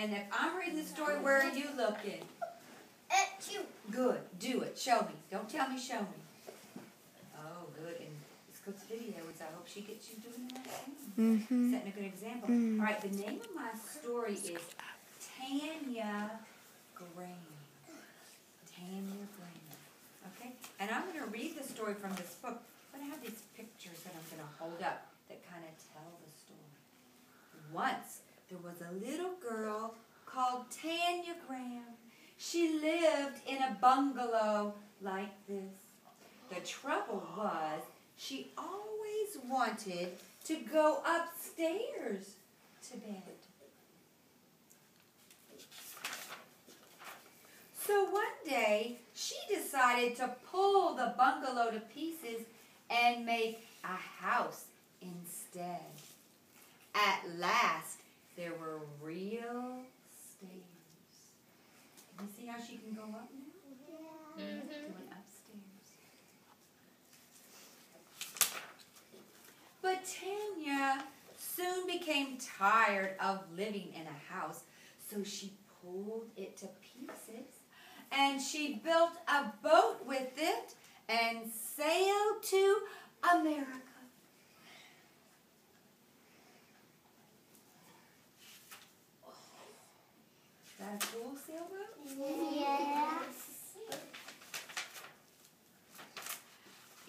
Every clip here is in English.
And if I'm reading the story, where are you looking? At you. Good. Do it. Show me. Don't tell me. Show me. Oh, good. And this goes to video, so I hope she gets you doing that. right thing. Mm-hmm. Setting a good example. Mm. All right. The name of my story is Tanya Gram. Tanya Gram. Okay. And I'm going to read the story from this book. But I have these pictures that I'm going to hold up that kind of tell the story. Once there was a little girl called Tanya Gram. She lived in a bungalow like this. The trouble was, she always wanted to go upstairs to bed. So one day, she decided to pull the bungalow to pieces and make a house instead. At last, there were real stairs. Can you see how she can go up now? Mm-hmm. Going upstairs. But Tanya soon became tired of living in a house, so she pulled it to pieces and she built a boat with it and sailed to America. Is that a cool sailboat? Yes.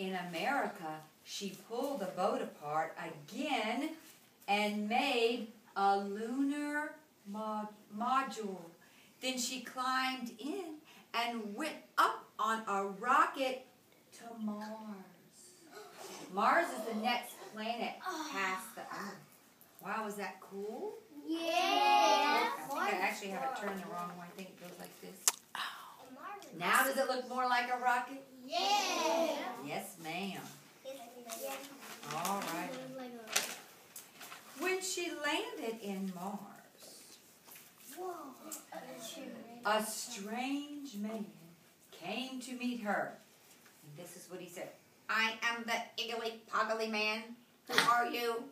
In America, she pulled the boat apart again and made a lunar mod- module. Then she climbed in and went up on a rocket to Mars. Mars is the next planet past the Earth. Wow, is that cool? Yeah. I think I actually have it turned the wrong way. I think it goes like this. Oh, now does it look more like a rocket? Yeah. Yes, ma'am. All right. When she Mars, a strange man came to meet her. And this is what he said I am the Iggly Poggly man. Who are you?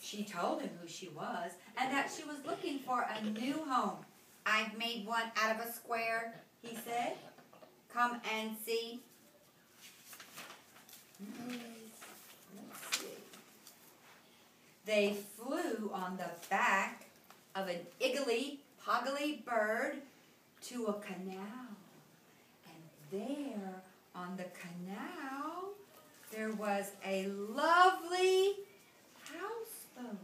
She told him who she was and that she was looking for a new home. I've made one out of a square, he said. Come and see. Let's see. They flew on the back of an iggly poggly bird to a canal. And there on the canal, there was a lovely houseboat.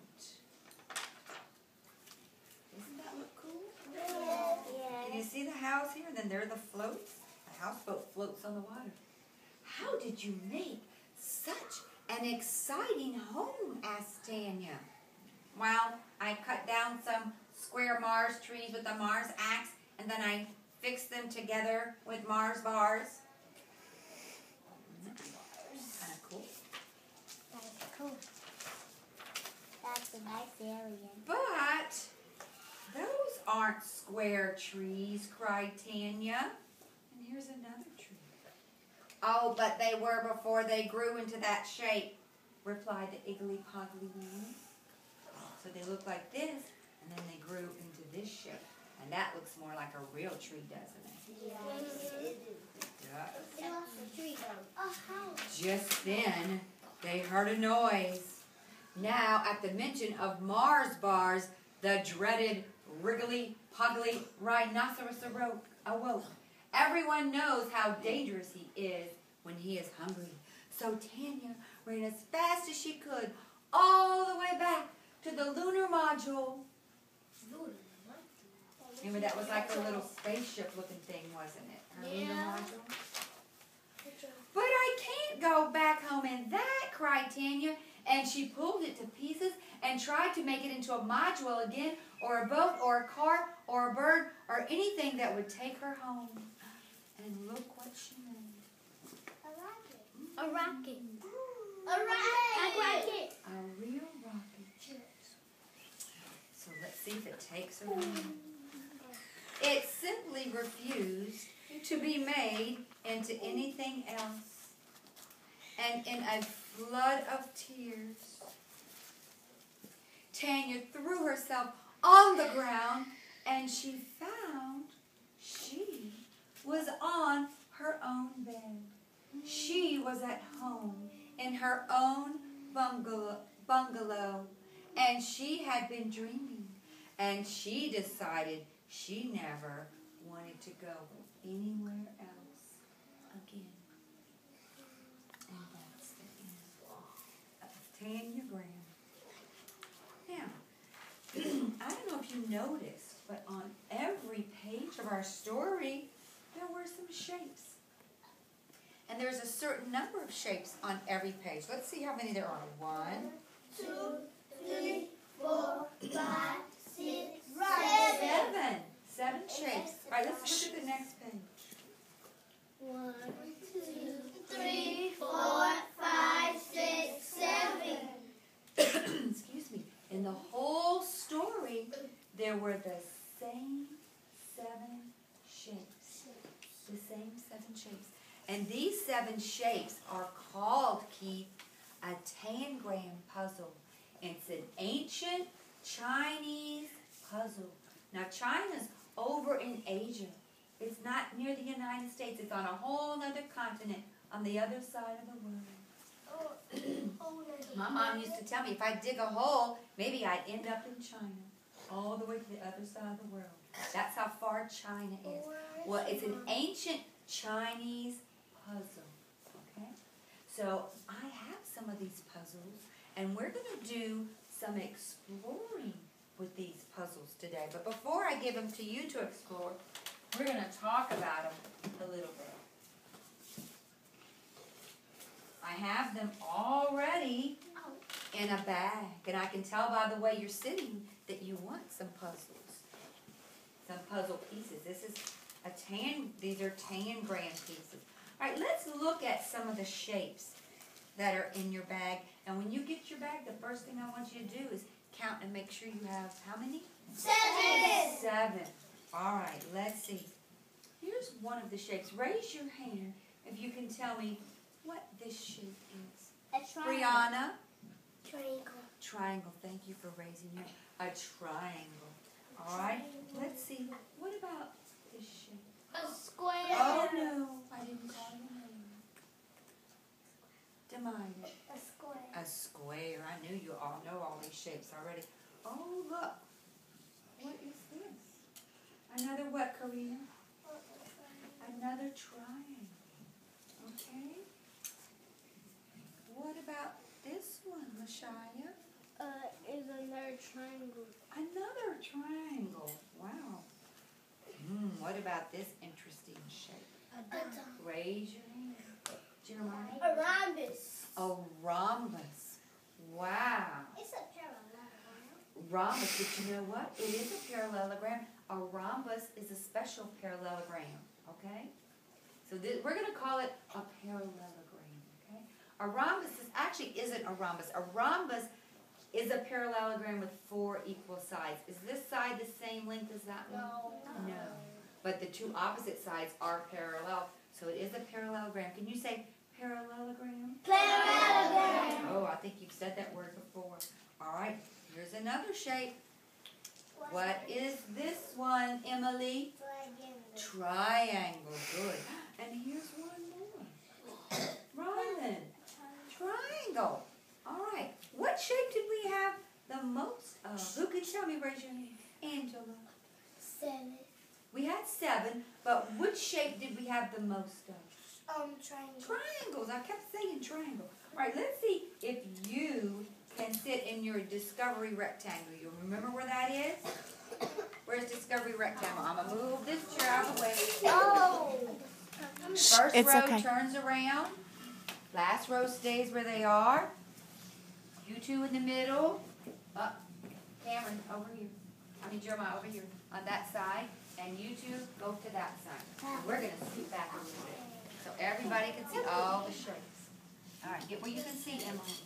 Doesn't that look cool? Yeah. Can you see the house here? And then there are the floats. The houseboat floats on the water. How did you make such an exciting home? asked Tanya. Well, I cut down some square Mars trees with a Mars axe, and then I fixed them together with Mars bars. Kind of cool. That's cool. That's a nice alien. But those aren't square trees, cried Tanya. And here's another tree. Oh, but they were before they grew into that shape, replied the iggly poggly man. So they look like this, and then they grew into this shape. And that looks more like a real tree, doesn't it? Yes. Yeah. A tree. A house. Oh, Just then, they heard a noise. Now, at the mention of Mars bars, the dreaded Wriggly Poggly Rhinoceros awoke. Everyone knows how dangerous he is when he is hungry. So Tanya ran as fast as she could all the way back to the lunar module. Remember, that was like a little spaceship looking thing, wasn't it? Her lunar Yeah. module. But I can't go back home in that, cried Tanya. And she pulled it to pieces and tried to make it into a module again, or a boat, or a car, or a bird, or anything that would take her home. And look what she made. A rocket. Mm. A rocket. A rocket. A real rocket. So let's see if it takes her home. It simply refused to be made into anything else. And in a flood of tears, Tanya threw herself on the ground and she found she was on her own bed. She was at home in her own bungalow, bungalow and she had been dreaming and she decided she never wanted to go anywhere else again. And that's the end of Tanya Gram. Now, I don't know if you noticed, but on every page of our story, there were some shapes. And there's a certain number of shapes on every page. Let's see how many there are. One, Two, three, four, five, six, seven. seven. Seven shapes. All right, let's look at the next page. One, two, three, four, five, six, seven. Excuse me. In the whole story, there were the same seven shapes. The same seven shapes. And these seven shapes are called, Keith, a tangram puzzle. It's an ancient Chinese puzzle. Now, China's over in Asia. It's not near the United States. It's on a whole other continent on the other side of the world. My mom used to tell me if I dig a hole, maybe I'd end up in China, all the way to the other side of the world. That's how far China is. Well, it's an ancient Chinese puzzle. Okay? So I have some of these puzzles, and we're going to do some exploring with these puzzles today. But before I give them to you to explore, we're going to talk about them a little bit. I have them already oh. in a bag, and I can tell by the way you're sitting that you want some puzzles, some puzzle pieces. This is a tan. These are tangram pieces. All right, let's look at some of the shapes that are in your bag. And when you get your bag, the first thing I want you to do is count and make sure you have how many? Seven. Seven. All right, let's see. Here's one of the shapes. Raise your hand if you can tell me what this shape is. A triangle. Brianna, Triangle. triangle. Thank you for raising your a triangle. All right. Let's see. What about A square. Oh no, I didn't call your name. Demina. A square. A square. I knew you all know all these shapes already. Oh look. What is this? Another what, Karina? Another triangle. Okay. What about this one, Mashaya? Uh, is another triangle. Another triangle. Hmm, what about this interesting shape? A, Raise your hand. Jeremiah. a rhombus. A rhombus. Wow. It's a parallel. Rhombus, but you know what? It is a parallelogram. A rhombus is a special parallelogram, okay? So this, we're going to call it a parallelogram, okay? A rhombus is, actually isn't a rhombus. A rhombus is a parallelogram with four equal sides. Is this side the same length as that one? No. No. But the two opposite sides are parallel, so it is a parallelogram. Can you say parallelogram? Parallelogram. Oh, I think you've said that word before. All right, here's another shape. What is this one, Emily? Triangle, good. And here's one more. Rylan, triangle. All right, what shape did we have the most of? Who can tell me, raise your hand? Angela. Seven. We had seven, but which shape did we have the most of? Um, triangle. Triangles. I kept saying triangle. All right, let's see if you can sit in your discovery rectangle. You remember where that is? Where's discovery rectangle? I'm gonna move this chair out of the way. Oh. First it's row okay. turns around. Last row stays where they are. You two in the middle. Up, Cameron over here. I mean Jeremiah over here on that side, and you two go to that side. We're gonna scoot back a little bit so everybody can see all the shapes. All right, get where you can see, Emily.